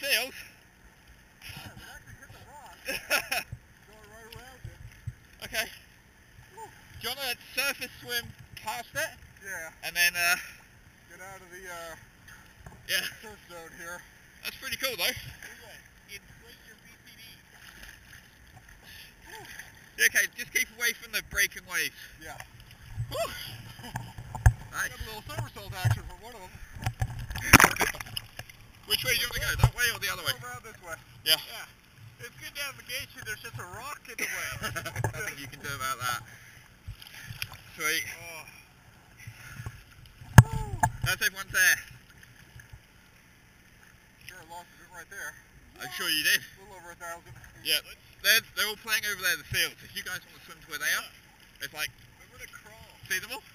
seals. Yeah, we actually the right around it. okay. Do you want to surface swim past it? Yeah, And then, uh, get out of the uh, yeah. surf zone here. That's pretty cool though. Inflate your BCD. Yeah, okay, just keep away from the breaking waves. Yeah. Woo. Nice. Got a little somersault action from one of them. Which way do you want to go? That way or the other way? Around this way. Yeah. Yeah. It's good navigation. There's just a rock in the way. Nothing you can do about that. Sweet. Oh. How's everyone there? Sure, lost it right there. I'm sure you did. A little over a thousand. Yeah. They're, they're all playing over there, the fields. If you guys want to swim to where they are, it's like, I'm gonna crawl. see them all?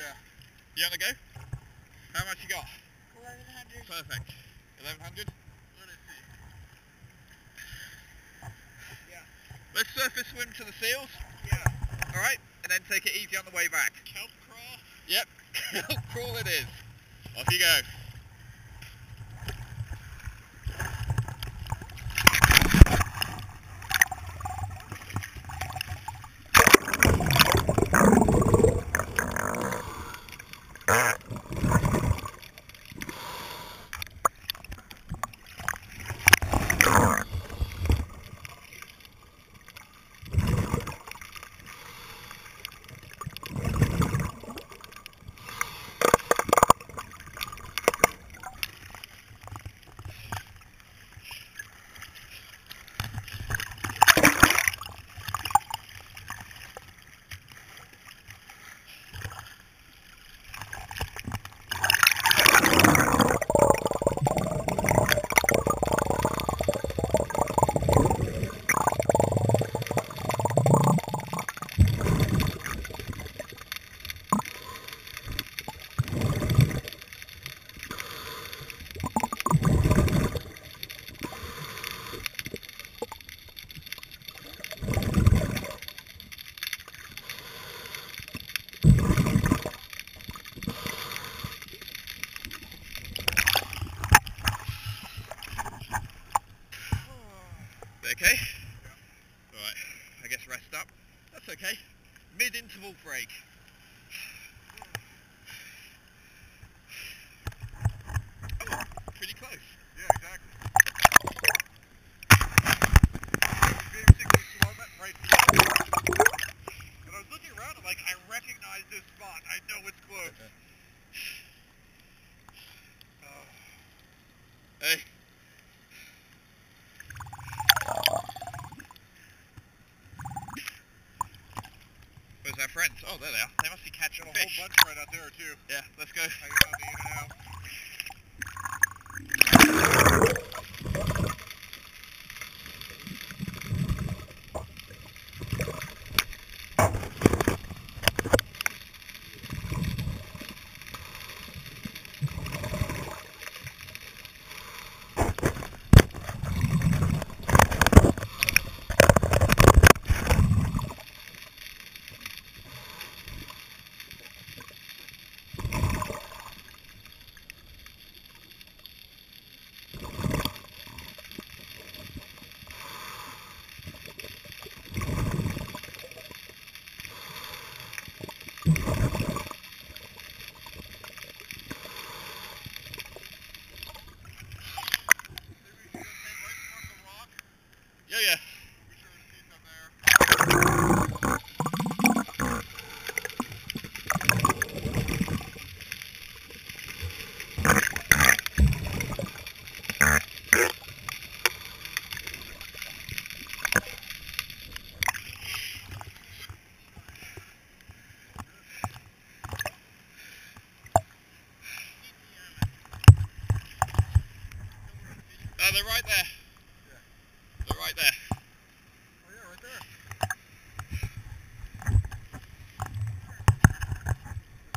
Yeah. You want to go? How much you got? 1100. Perfect. 1100? Let us. Yeah. Let's surface swim to the seals, Yeah. alright? And then take it easy on the way back. Kelp crawl. Yep. Crawl it is. Off you go. Okay? Alright, I guess rest up. That's okay. Mid-interval break. Oh, pretty close. Yeah, exactly. Basically, slow that right. And I was looking around, I'm like, I recognize this spot. I know it's close. Oh. Hey. Oh, there they are. They must be catching a whole fish. bunch right out there, too. Yeah, let's go. Hanging out the in and out. Maybe we should hang right on the rock. Yeah, yeah. We sure see some there. Oh, they're right there. They're right there. Oh, yeah, right there.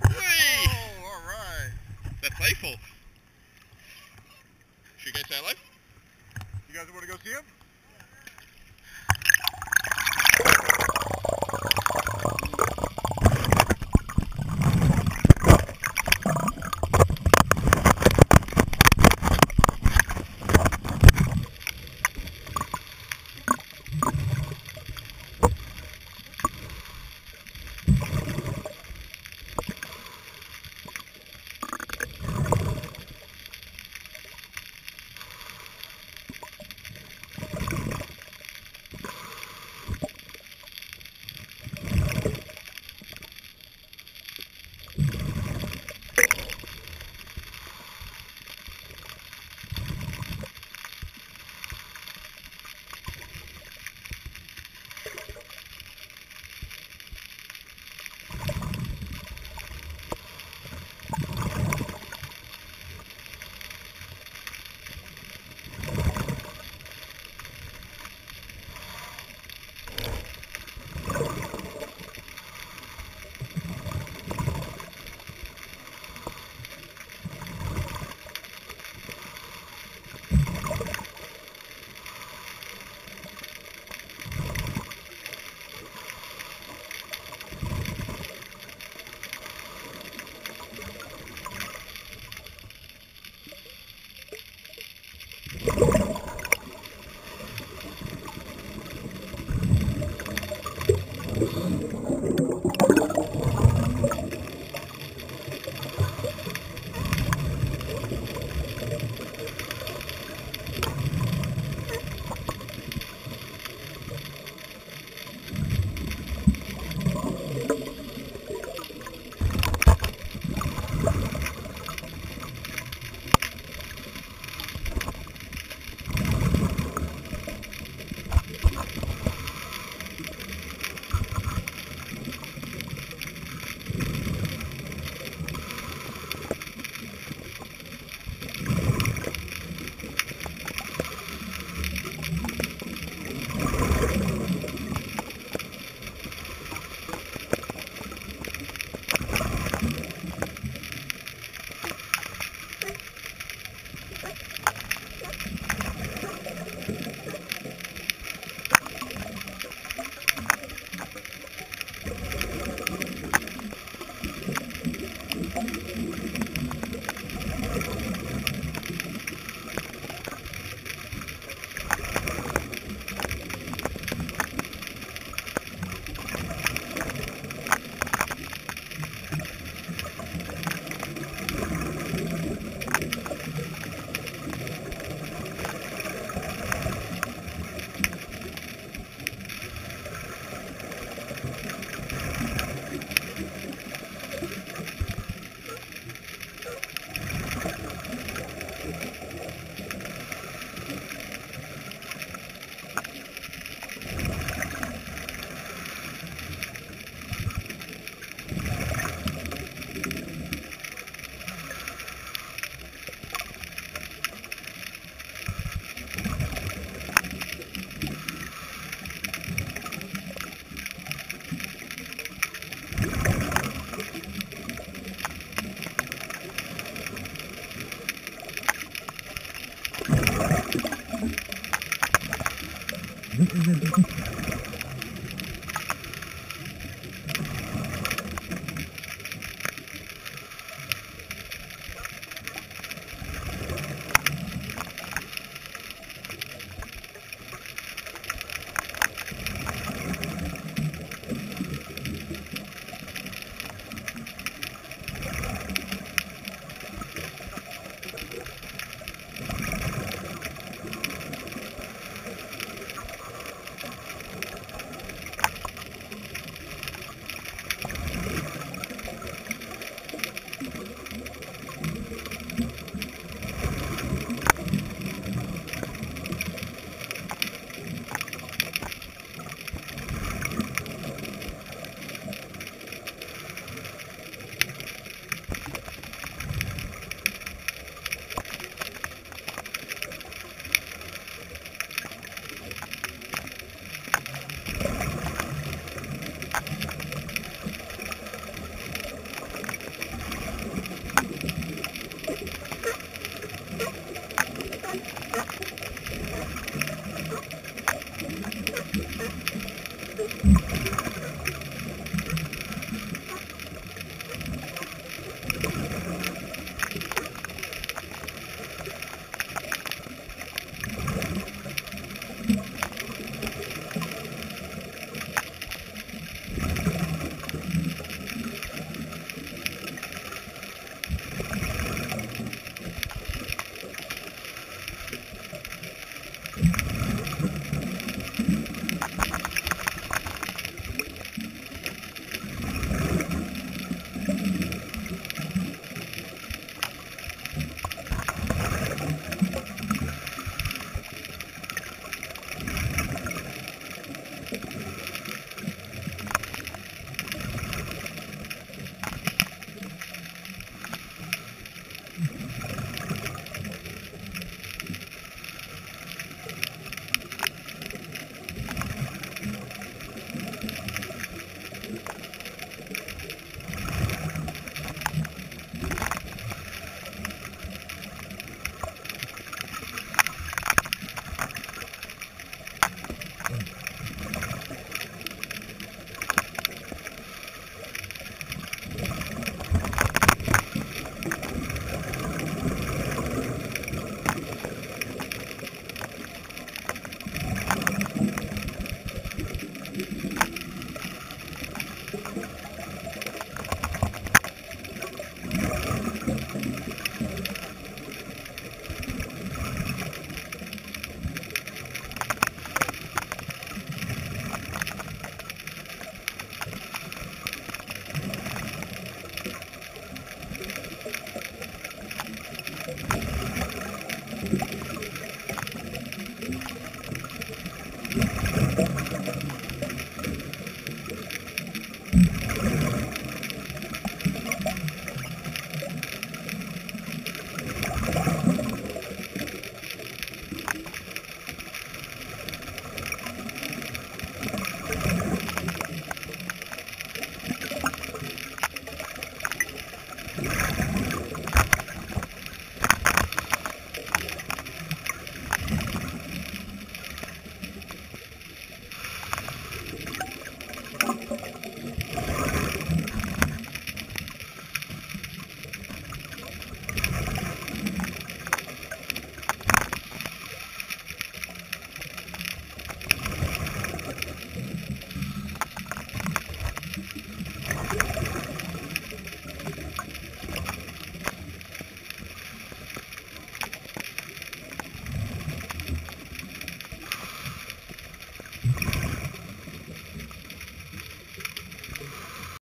Whee! Oh, all right. They're playful. Should we go say hello? You guys want to go see him? Thank you.